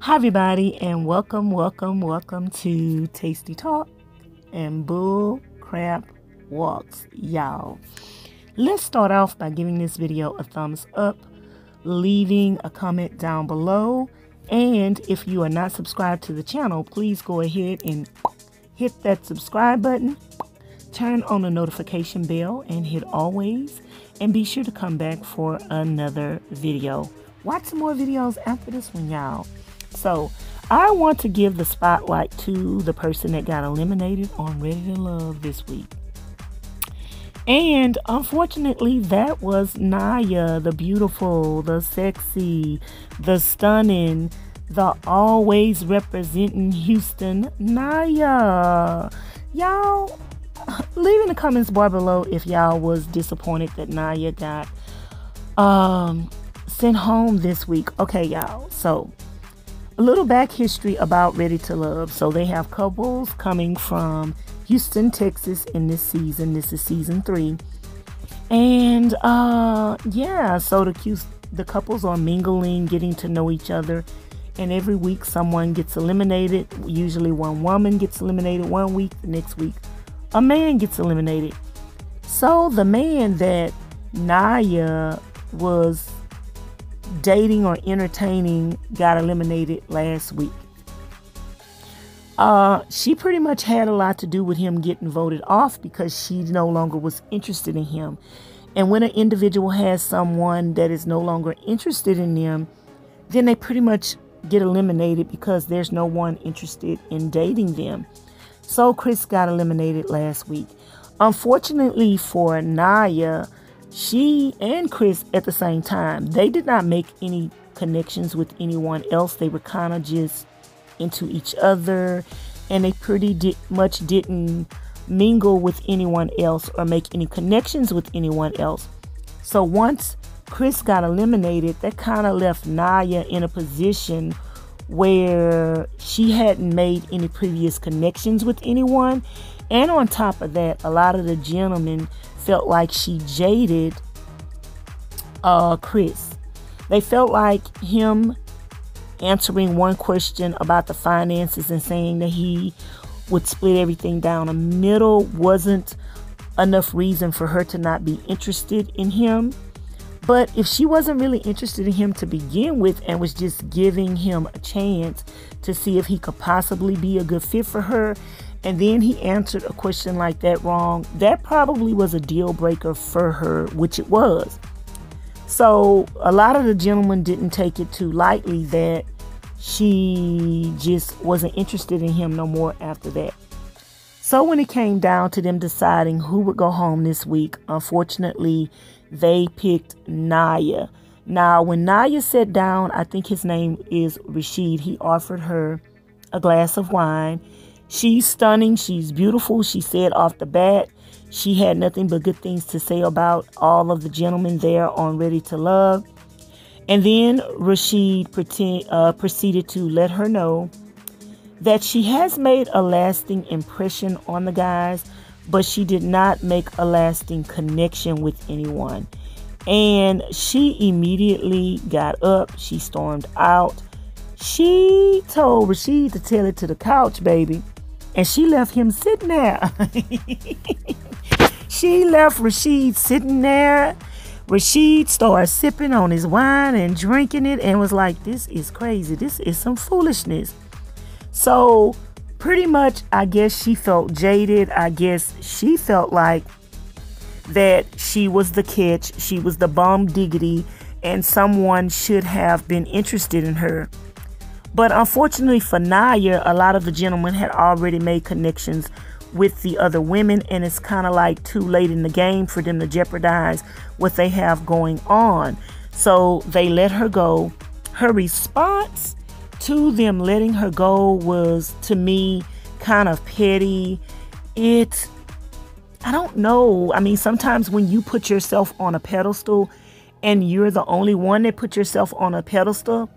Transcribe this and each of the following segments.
Hi, everybody, and welcome, welcome, welcome to Tasty Talk and Bull Crap Walks, y'all. Let's start off by giving this video a thumbs up, leaving a comment down below, and if you are not subscribed to the channel, please go ahead and hit that subscribe button, turn on the notification bell, and hit always, and be sure to come back for another video. Watch some more videos after this one, y'all. So I want to give the spotlight to the person that got eliminated on Ready to Love this week. And unfortunately, that was Nyya, the beautiful, the sexy, the stunning, the always representing Houston, Nyya. Y'all, leave in the comments bar below if y'all was disappointed that Nyya got um sent home this week. Okay, y'all. So a little back history about Ready to Love. So they have couples coming from Houston, Texas in this season. This is season three. And uh yeah, so the the couples are mingling, getting to know each other. And every week someone gets eliminated. Usually one woman gets eliminated one week, the next week a man gets eliminated. So the man that Nyya was dating or entertaining got eliminated last week. Uh, she pretty much had a lot to do with him getting voted off because she no longer was interested in him. And when an individual has someone that is no longer interested in them, then they pretty much get eliminated because there's no one interested in dating them. So Chris got eliminated last week. Unfortunately for Nyya, she and Chris at the same time, they did not make any connections with anyone else. They were kind of just into each other and they pretty di- much didn't mingle with anyone else or make any connections with anyone else. So once Chris got eliminated, that kind of left Nyya in a position where she hadn't made any previous connections with anyone. And on top of that, a lot of the gentlemen felt like she jaded uh, Chris. They felt like him answering one question about the finances and saying that he would split everything down the middle wasn't enough reason for her to not be interested in him. But if she wasn't really interested in him to begin with and was just giving him a chance to see if he could possibly be a good fit for her, and then he answered a question like that wrong, that probably was a deal breaker for her, which it was. So a lot of the gentlemen didn't take it too lightly that she just wasn't interested in him no more after that. So when it came down to them deciding who would go home this week, unfortunately, they picked Nyya. Now, when Nyya sat down, I think his name is Rashid, he offered her a glass of wine She's stunning. She's beautiful. She said off the bat she had nothing but good things to say about all of the gentlemen there on Ready to Love. And then Rashid pretend, uh, proceeded to let her know that she has made a lasting impression on the guys, but she did not make a lasting connection with anyone. And she immediately got up. She stormed out. She told Rashid to tell it to the couch, baby and she left him sitting there. she left Rashid sitting there. Rashid started sipping on his wine and drinking it and was like, This is crazy. This is some foolishness. So, pretty much, I guess she felt jaded. I guess she felt like that she was the catch, she was the bomb diggity, and someone should have been interested in her. But unfortunately for Nyya, a lot of the gentlemen had already made connections with the other women, and it's kind of like too late in the game for them to jeopardize what they have going on. So they let her go. Her response to them letting her go was, to me, kind of petty. It, I don't know. I mean, sometimes when you put yourself on a pedestal and you're the only one that put yourself on a pedestal,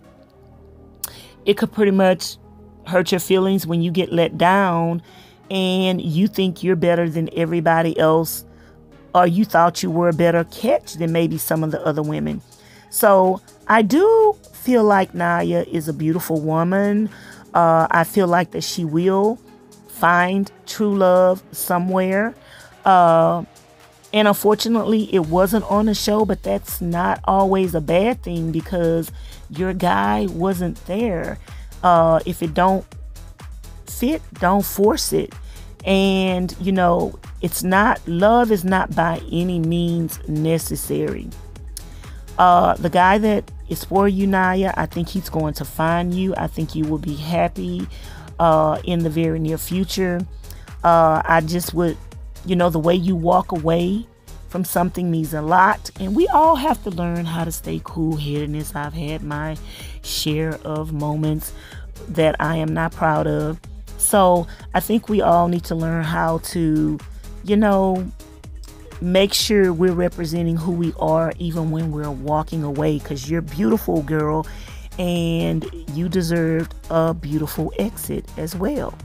it could pretty much hurt your feelings when you get let down and you think you're better than everybody else or you thought you were a better catch than maybe some of the other women. So I do feel like Nyya is a beautiful woman. Uh, I feel like that she will find true love somewhere. Uh, and unfortunately, it wasn't on the show, but that's not always a bad thing because your guy wasn't there. Uh, if it don't fit, don't force it. And you know, it's not love is not by any means necessary. Uh, the guy that is for you, Nyya, I think he's going to find you. I think you will be happy uh, in the very near future. Uh, I just would, you know, the way you walk away from something means a lot. And we all have to learn how to stay cool headedness. I've had my share of moments that I am not proud of. So I think we all need to learn how to, you know, make sure we're representing who we are even when we're walking away because you're beautiful, girl, and you deserved a beautiful exit as well.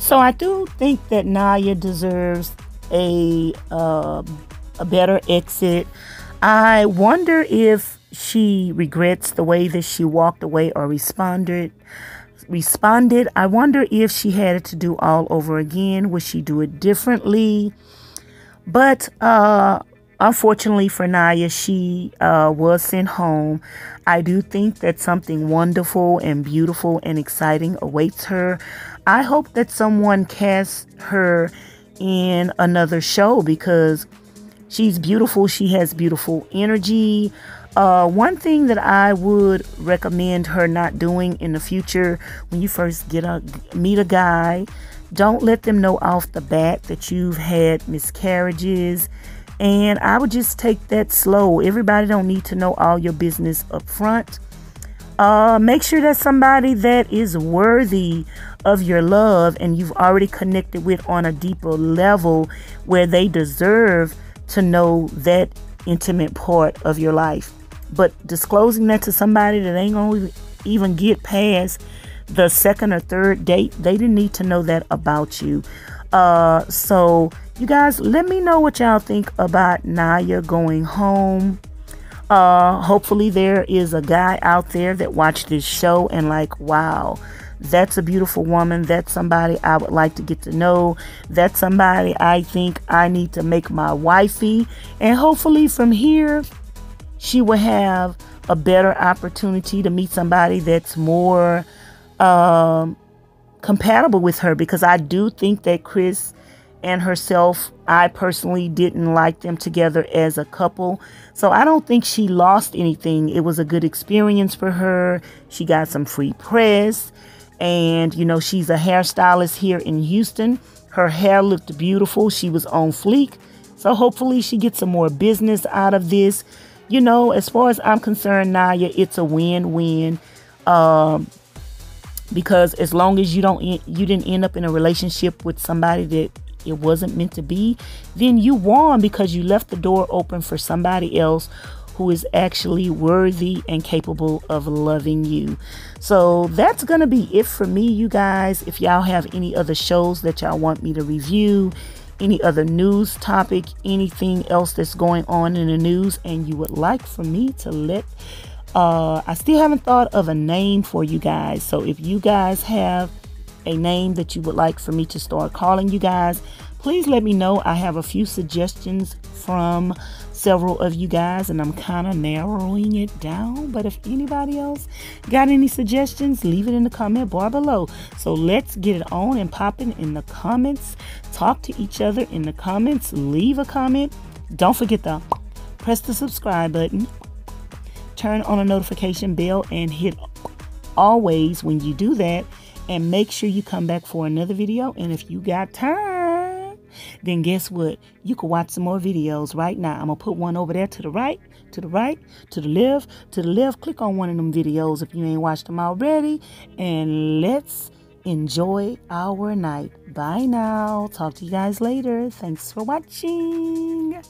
So I do think that Nyya deserves a uh, a better exit. I wonder if she regrets the way that she walked away or responded responded. I wonder if she had it to do all over again. Would she do it differently? But uh, unfortunately for Nyya, she uh, was sent home. I do think that something wonderful and beautiful and exciting awaits her. I hope that someone casts her in another show because she's beautiful. She has beautiful energy. Uh, one thing that I would recommend her not doing in the future when you first get a meet a guy, don't let them know off the bat that you've had miscarriages. And I would just take that slow. Everybody don't need to know all your business up front. Uh, make sure that somebody that is worthy of your love and you've already connected with on a deeper level where they deserve to know that intimate part of your life. But disclosing that to somebody that ain't gonna even get past the second or third date, they didn't need to know that about you. Uh, so you guys, let me know what y'all think about Nyya going home. Uh, hopefully there is a guy out there that watched this show and like, wow, that's a beautiful woman. That's somebody I would like to get to know. That's somebody I think I need to make my wifey. And hopefully from here, she will have a better opportunity to meet somebody that's more um, compatible with her because I do think that Chris and herself, I personally didn't like them together as a couple. So I don't think she lost anything. It was a good experience for her. She got some free press. And, you know, she's a hairstylist here in Houston. Her hair looked beautiful. She was on fleek. So hopefully she gets some more business out of this you know, as far as I'm concerned, Nyya, it's a win-win. Um, because as long as you don't you didn't end up in a relationship with somebody that it wasn't meant to be, then you won because you left the door open for somebody else who is actually worthy and capable of loving you. So that's going to be it for me, you guys. If y'all have any other shows that y'all want me to review, any other news topic, anything else that's going on in the news, and you would like for me to let, uh, I still haven't thought of a name for you guys. So if you guys have a name that you would like for me to start calling you guys, please let me know. I have a few suggestions from several of you guys and I'm kind of narrowing it down. But if anybody else got any suggestions, leave it in the comment bar below. So let's get it on and popping in the comments. Talk to each other in the comments. Leave a comment. Don't forget to press the subscribe button. Turn on a notification bell and hit always when you do that. And make sure you come back for another video. And if you got time, then guess what? You can watch some more videos right now. I'm going to put one over there to the right, to the right, to the left, to the left. Click on one of them videos if you ain't watched them already. And let's enjoy our night. Bye now. Talk to you guys later. Thanks for watching.